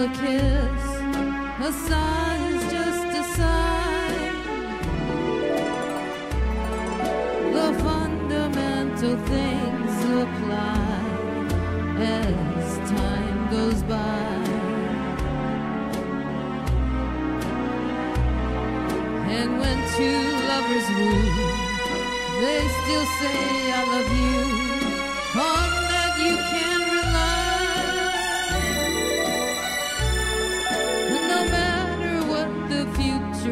a kiss. A sigh is just a sigh. The fundamental things apply as time goes by. And when two lovers woo, they still say, I love you.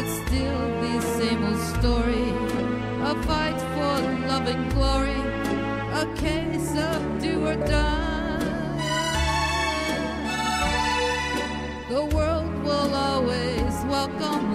It's still the same old story. A fight for love and glory. A case of do or die. The world will always welcome